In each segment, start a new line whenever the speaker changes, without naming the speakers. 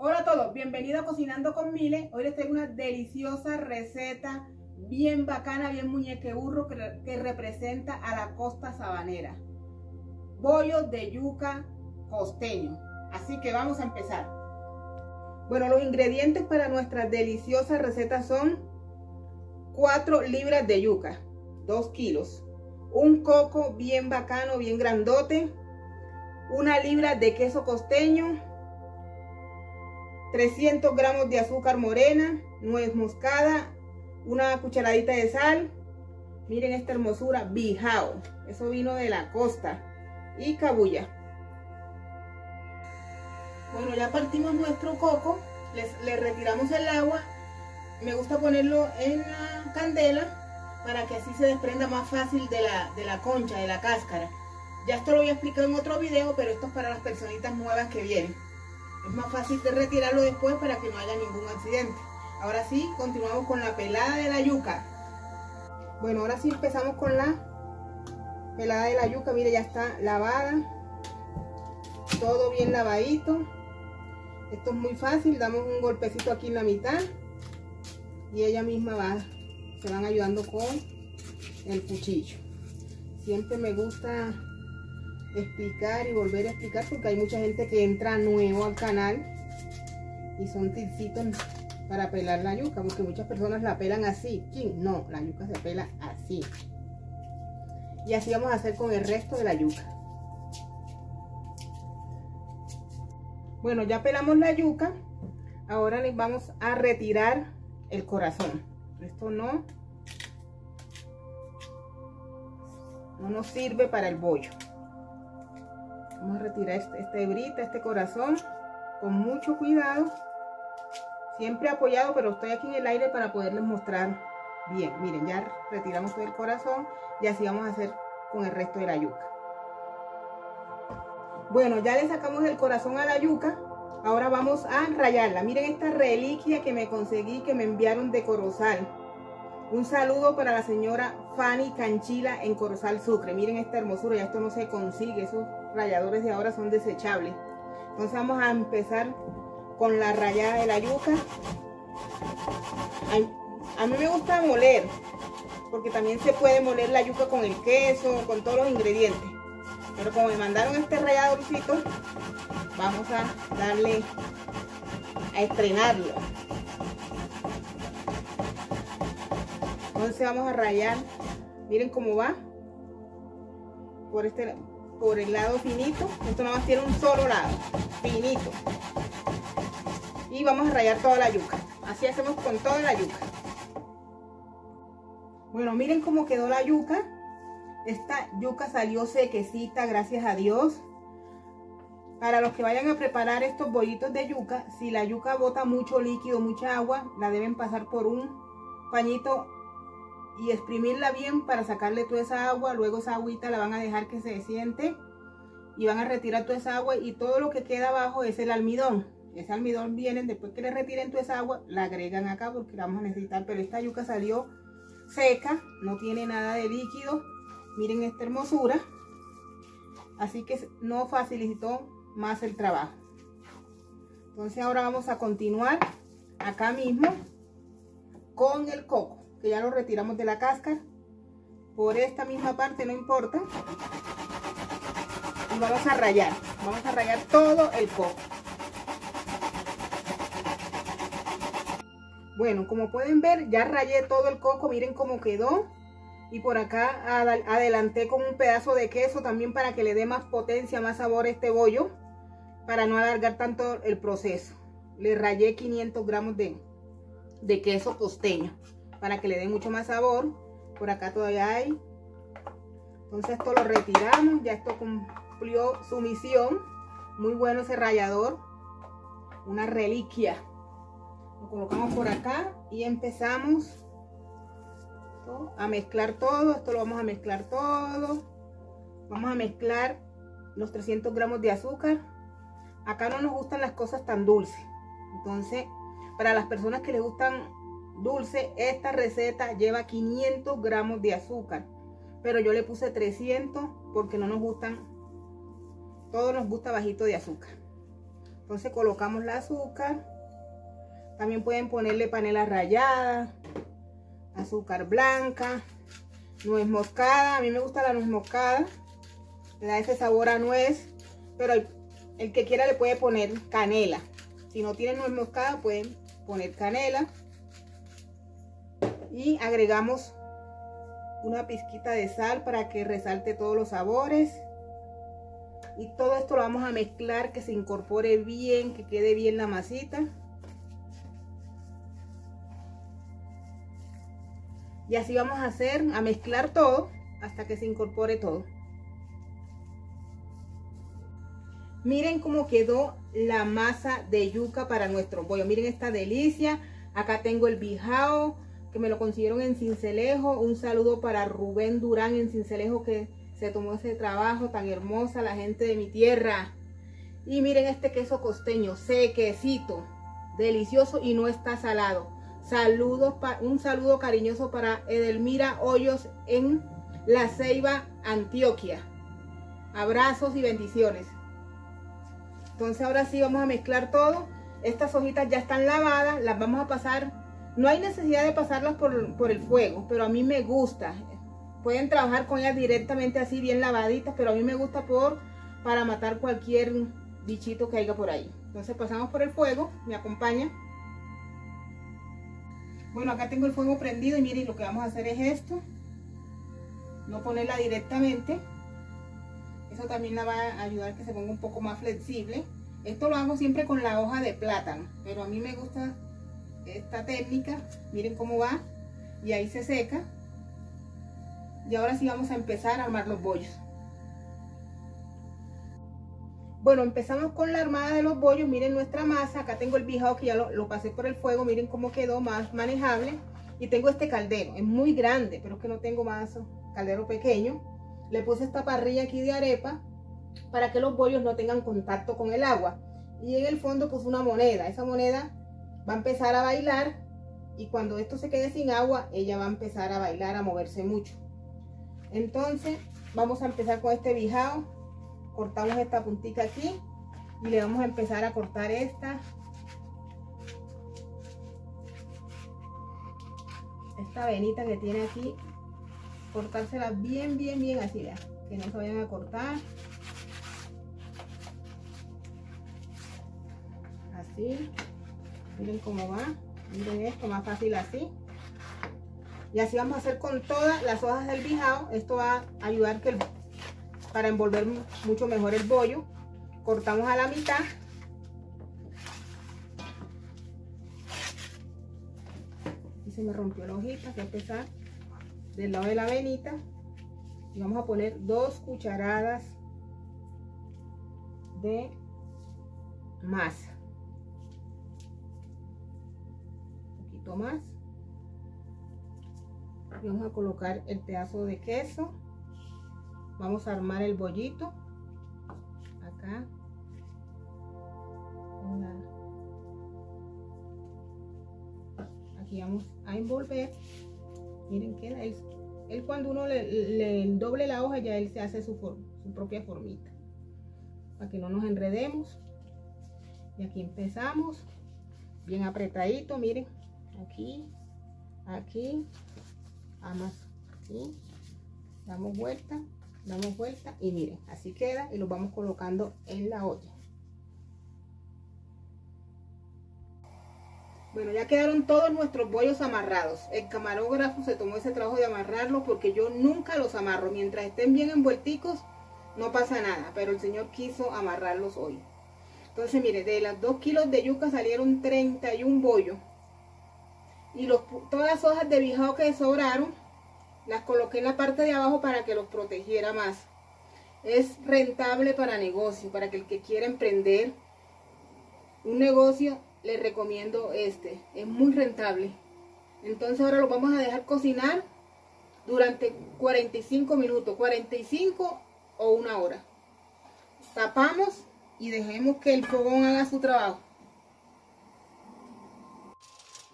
Hola a todos, bienvenidos a Cocinando con Mile. Hoy les traigo una deliciosa receta bien bacana, bien muñeque burro que, representa a la costa sabanera. Bollo de yuca costeño. Así que vamos a empezar. Bueno, los ingredientes para nuestra deliciosa receta son 4 libras de yuca, 2 kilos, un coco bien bacano, bien grandote, una libra de queso costeño, 300 gramos de azúcar morena, nuez moscada, una cucharadita de sal. Miren esta hermosura, bijao. Eso vino de la costa. Y cabulla. Bueno, ya partimos nuestro coco. le retiramos el agua. Me gusta ponerlo en la candela para que así se desprenda más fácil de la, de la concha, de la cáscara. Ya esto lo voy a explicar en otro video, pero esto es para las personitas nuevas que vienen. Es más fácil de retirarlo después para que no haya ningún accidente. Ahora sí, continuamos con la pelada de la yuca. Bueno, ahora sí empezamos con la pelada de la yuca. Mire, ya está lavada. Todo bien lavadito. Esto es muy fácil. Damos un golpecito aquí en la mitad. Y ella misma va, se van ayudando con el cuchillo. Siempre me gusta explicar y volver a explicar porque hay mucha gente que entra nuevo al canal y son tilcitos para pelar la yuca porque muchas personas la pelan así. No, la yuca se pela así. Y así vamos a hacer con el resto de la yuca. Bueno ya pelamos la yuca. Ahora les vamos a retirar el corazón. Esto no no nos sirve para el bollo Vamos a retirar este, esta hebrita, este corazón, con mucho cuidado. Siempre apoyado, pero estoy aquí en el aire para poderles mostrar bien. Miren, ya retiramos todo el corazón y así vamos a hacer con el resto de la yuca. Bueno, ya le sacamos el corazón a la yuca. Ahora vamos a rayarla. Miren esta reliquia que me conseguí, que me enviaron de Corozal. Un saludo para la señora Fanny Canchila en Corozal Sucre. Miren esta hermosura, ya esto no se consigue, ralladores de ahora son desechables. Entonces vamos a empezar con la rayada de la yuca. A, mí me gusta moler, porque también se puede moler la yuca con el queso, con todos los ingredientes. Pero como me mandaron este ralladorcito, vamos a darle a estrenarlo. Entonces vamos a rayar, miren cómo va, por, este, por el lado finito. Esto nada más tiene un solo lado, finito. Y vamos a rayar toda la yuca. Así hacemos con toda la yuca. Bueno, miren cómo quedó la yuca. Esta yuca salió sequecita, gracias a Dios. Para los que vayan a preparar estos bollitos de yuca, si la yuca bota mucho líquido, mucha agua, la deben pasar por un pañito y exprimirla bien para sacarle toda esa agua. Luego esa agüita la van a dejar que se siente y van a retirar toda esa agua y todo lo que queda abajo es el almidón. Ese almidón viene, después que le retiren toda esa agua, la agregan acá porque la vamos a necesitar. Pero esta yuca salió seca, no tiene nada de líquido. Miren esta hermosura. Así que no facilitó más el trabajo. Entonces ahora vamos a continuar acá mismo con el coco que ya lo retiramos de la cáscara. Por esta misma parte no importa. Y vamos a rayar. Vamos a rayar todo el coco. Bueno, como pueden ver, ya rayé todo el coco. Miren cómo quedó. Y por acá adelanté con un pedazo de queso también para que le dé más potencia, más sabor a este bollo. Para no alargar tanto el proceso. Le rayé 500 gramos de, de queso costeño para que le dé mucho más sabor. Por acá todavía hay. Entonces esto lo retiramos. Ya esto cumplió su misión. Muy bueno ese rallador. Una reliquia. Lo colocamos por acá y empezamos a mezclar todo. Esto lo vamos a mezclar todo. Vamos a mezclar los 300 gramos de azúcar. Acá no nos gustan las cosas tan dulces. Entonces, para las personas que les gustan dulce, esta receta lleva 500 gramos de azúcar. Pero yo le puse 300 porque no nos gustan, todos nos gusta bajito de azúcar. Entonces colocamos la azúcar. También pueden ponerle panela rallada, azúcar blanca, nuez moscada. A mí me gusta la nuez moscada. Le da ese sabor a nuez. Pero el, el que quiera le puede poner canela. Si no tienen nuez moscada pueden poner canela. Y agregamos una pizquita de sal para que resalte todos los sabores. Y todo esto lo vamos a mezclar, que se incorpore bien, que quede bien la masita. Y así vamos a hacer, a mezclar todo hasta que se incorpore todo. Miren cómo quedó la masa de yuca para nuestro pollo. Miren esta delicia. Acá tengo el bijao, que me lo consiguieron en Cincelejo. Un saludo para Rubén Durán en Cincelejo, que se tomó ese trabajo tan hermosa la gente de mi tierra. Y miren este queso costeño, sequecito, delicioso y no está salado. Saludos, un saludo cariñoso para Edelmira Hoyos en La Ceiba, Antioquia. Abrazos y bendiciones. Entonces ahora sí vamos a mezclar todo. Estas hojitas ya están lavadas, las vamos a pasar. No hay necesidad de pasarlas por, por el fuego, pero a mí me gusta. Pueden trabajar con ellas directamente así bien lavaditas, pero a mí me gusta por para matar cualquier bichito que haya por ahí. Entonces pasamos por el fuego, me acompaña. Bueno, acá tengo el fuego prendido y miren, lo que vamos a hacer es esto. No ponerla directamente. Eso también la va a ayudar a que se ponga un poco más flexible. Esto lo hago siempre con la hoja de plátano, pero a mí me gusta esta técnica. Miren cómo va. Y ahí se seca. Y ahora sí vamos a empezar a armar los bollos. Bueno, empezamos con la armada de los bollos. Miren nuestra masa. Acá tengo el bijao que ya lo, pasé por el fuego. Miren cómo quedó más manejable. Y tengo este caldero. Es muy grande, pero es que no tengo más caldero pequeño. Le puse esta parrilla aquí de arepa para que los bollos no tengan contacto con el agua. Y en el fondo puse una moneda. Esa moneda va a empezar a bailar. Y cuando esto se quede sin agua, ella va a empezar a bailar, a moverse mucho. Entonces vamos a empezar con este bijao. Cortamos esta puntita aquí y le vamos a empezar a cortar esta. Esta venita que tiene aquí. Cortársela bien, bien, bien así, que no se vayan a cortar. Así. Miren cómo va. Miren esto, más fácil así. Y así vamos a hacer con todas las hojas del bijao. Esto va a ayudar para envolver mucho mejor el bollo. Cortamos a la mitad. Y se me rompió la hojita, que empezar del lado de la venita. Y vamos a poner dos cucharadas de masa. Más. Vamos a colocar el pedazo de queso. Vamos a armar el bollito. Acá. Aquí vamos a envolver. Miren que él, él cuando uno le, doble la hoja ya él se hace su, su propia formita. Para que no nos enredemos. Y aquí empezamos. Bien apretadito miren aquí aquí amas así damos vuelta damos vuelta y miren así queda y lo vamos colocando en la olla. Bueno ya quedaron todos nuestros bollos amarrados. El camarógrafo se tomó ese trabajo de amarrarlos porque yo nunca los amarro. Mientras estén bien envuelticos no pasa nada pero el señor quiso amarrarlos hoy. Entonces mire de las 2 kilos de yuca salieron 31 bollos y todas las hojas de bijao que sobraron las coloqué en la parte de abajo para que los protegiera más. Es rentable para negocio, para que el que quiera emprender un negocio, le recomiendo este. Es muy rentable. Entonces ahora lo vamos a dejar cocinar durante 45 minutos, 45 o una hora. Tapamos y dejemos que el fogón haga su trabajo.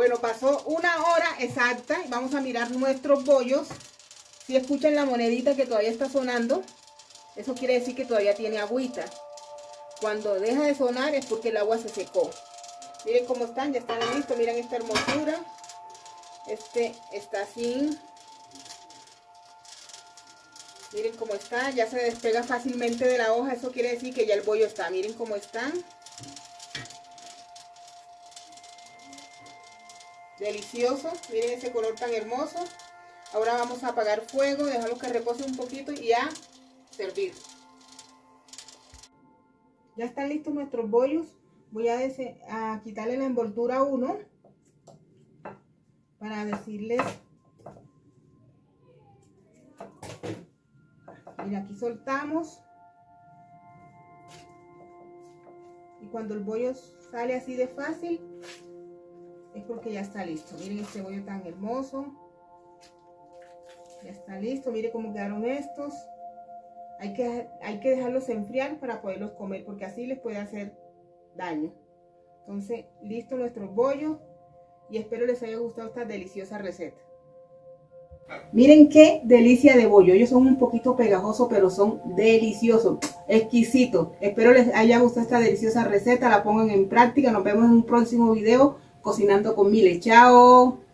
Bueno, pasó una hora exacta. Vamos a mirar nuestros bollos. Si escuchan la monedita que todavía está sonando, eso quiere decir que todavía tiene agüita. Cuando deja de sonar es porque el agua se secó. Miren cómo están, ya están listos. Miren esta hermosura. Este está así. Miren cómo está, ya se despega fácilmente de la hoja. Eso quiere decir que ya el bollo está. Miren cómo están. Delicioso. Miren ese color tan hermoso. Ahora vamos a apagar fuego, dejarlo que repose un poquito y a servir. Ya están listos nuestros bollos. Voy a, a quitarle la envoltura uno para decirles mira aquí soltamos y cuando el bollo sale así de fácil porque ya está listo miren este bollo tan hermoso ya está listo miren cómo quedaron estos hay que, hay que dejarlos enfriar para poderlos comer porque así les puede hacer daño entonces listo nuestro bollo y espero les haya gustado esta deliciosa receta. Miren qué delicia de bollo. Ellos son un poquito pegajosos, pero son deliciosos, exquisitos. Espero les haya gustado esta deliciosa receta. La pongan en práctica. Nos vemos en un próximo video cocinando con Mile. Chao.